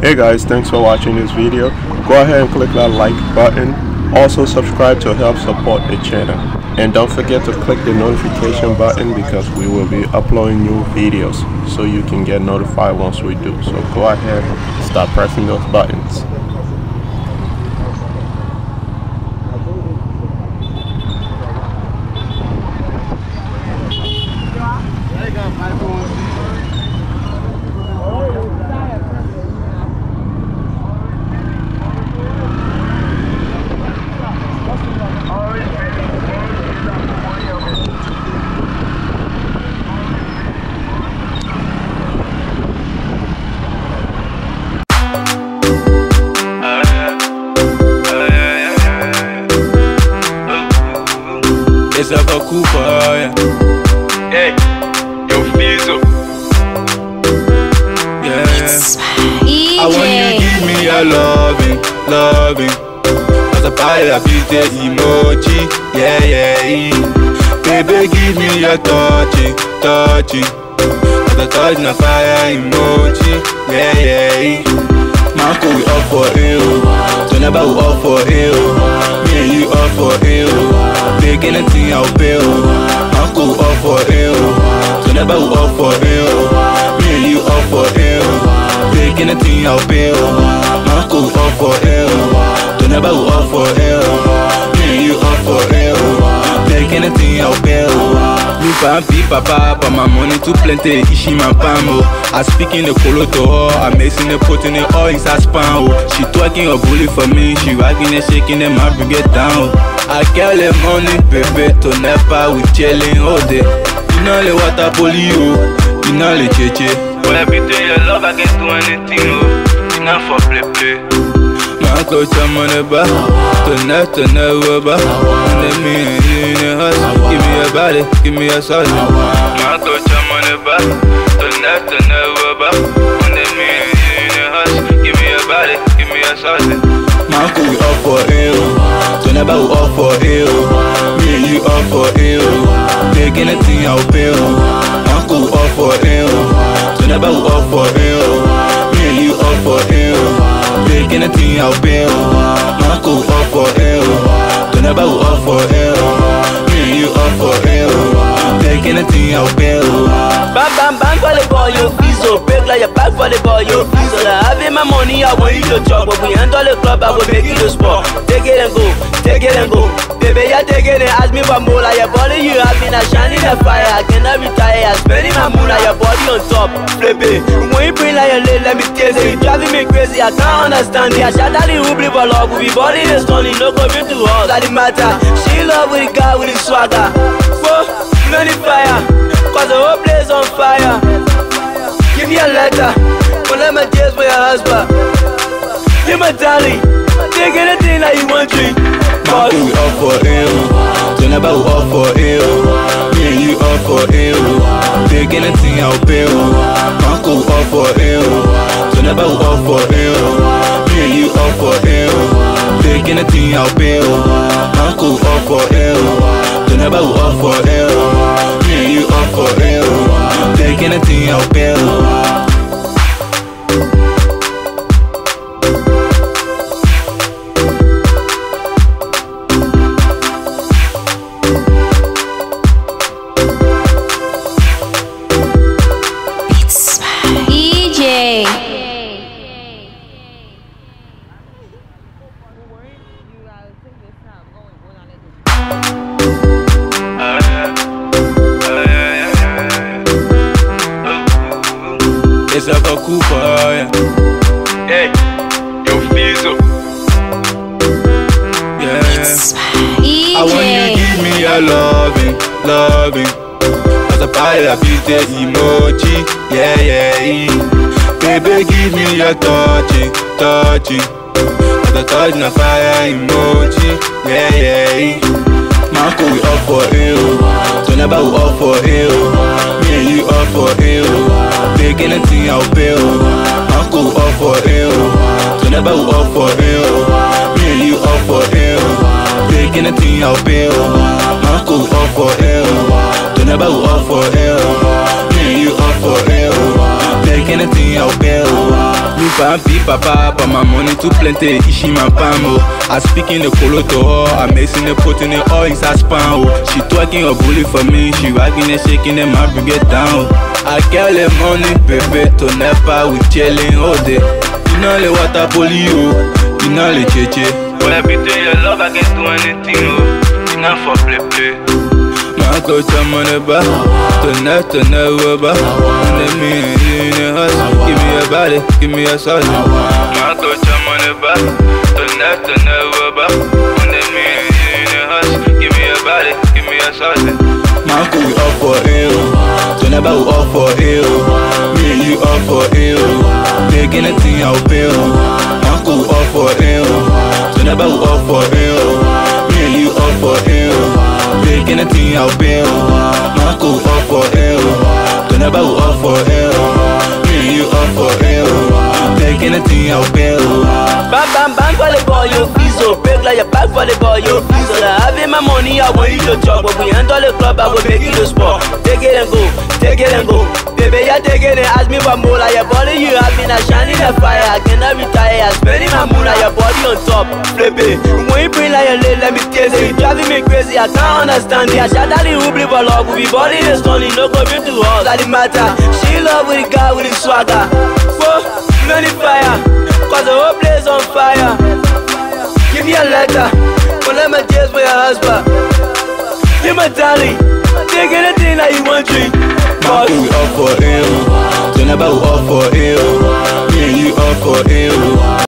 Hey guys, thanks for watching this video. Go ahead and click that like button. Also subscribe to help support the channel. And don't forget to click the notification button because we will be uploading new videos so you can get notified once we do. So go ahead and start pressing those buttons. Like a Cooper, yeah. Hey, yo Fizo. Yeah. I want you to give me your loving, loving. As a pile of the emoji, yeah, yeah, yeah. Baby, give me your touching, touching. As a touch na fire emoji, yeah, yeah, yeah. Marco, we up for. So never we up for you. Me and you up for you. Big anything I'll you. Marco, up for you. So never we up for you. Me and you up for you. Big anything I'll you. Marco, up for you. So never we up for you. Me and you up for you. Big anything I'll pay Me pampi papa, but my money too plenty. Ishi my pamo. I speak in the colo to her. I'm mixing the putting it all inside spam. Oh. She twerking a bully for me. She rocking and shaking and my bring it down. I get the money, baby, to never we chilling all day. You know the water polio, you know the cheche. For everything you love, I can do anything, oh. You not for play play. My coach, I'm on the bar. Tonight, tonight, we're back. Let me in the house. Give me your body, give me your sauce. My coach, I'm on the. Tonight, tonight, back. Me and in the house. Give me your body, give me your. Marco, we up for. So never we up for you. Me and you up for you. Take anything I'll pay you. Marco, we up for. So never we up for you. Me and you up for you. Take anything I'll pay So we up for you. Me and you up for you. Take anything I'll you. Bam bam bam for the boy, yo. Fizo Break like your back for the boy, yo. Fizo like having my money, I want you to chop. But we enter the club, I will make you the sport Take it and go, take it and go. Baby, yeah, take it. And ask me for more. Like your body, you have been a shining the fire. I cannot retire, I'm spending my moon Like your body on top, flip it When you bring like your leg, let me taste it You driving me crazy, I can't understand it I shout out the hooply for love We body is stunning, no going to us That it matter, she love with the guy with the swagger Whoa, need fire Cause the whole place on fire. Give me a letter. Don't let my tears for your husband. You're my darling. Take anything that you want to. Marco, we up for you. So never up for you. Anything I'll pay up for you. So never up for you. Me and you up for you. Take anything I'll pay we up for you. So never up for you. Me and you up for you. Take anything I'll pay It's like a Cooper, yeah. Hey, yo Fizo. yeah. I want you give me your loving, loving. As a pile of the emoji, yeah, yeah, yeah. Baby, give me your touching, touching. As a touch na fire emoji, yeah, yeah, yeah. Marco, we up for you. I'll pay you. Marco, we up for. So never we up for. Me and you up for you. Big anything I'll pay you. can't be papa, but my money too plenty. Ishi my pamo. I speak in the colo to her. I'm mixing the put in the all inside spam. Oh. She twerking a bully for me. She rocking and shaking and my bring it down. I get the money, baby, to never we chilling all day. You know the water polio, you know the cheche. When I be to your love, I can do anything, oh. You not for play play. My coach, I'm on the bar. Tonight, tonight, we're back. And me you in the house. Give me a body, give me a sauce. My coach, I'm on the bar. Tonight, tonight, we're you house. Give me a body, give me a sausage. Man, could we all for ill? Tonight, we all for ill. Me and you We all for ill. You all for ill. Taking a thing out Break like your back for the ball, yo fizzle. I having my money, I want you to chop. But we enter the club, I will make you the sport. Take it and go, take it and go. Baby, yeah, take it and ask me for more. Like your body, you have been a shining the fire. I cannot retire. I'm spending my moon, like your body on top. Flip it. When you bring like your leg, let me taste it. You driving me crazy, I can't understand it. I shout out the hooply for love. We body is stunning, no go to us. That it matter. She love with the guy with the swagger. Whoa, many fire. Cause the whole place on fire. Give me a letter. But let me tears for your husband. Give my darling. Take anything that you want. Man, could we all for ill? Tonight, we all for ill. Me and you all for ill.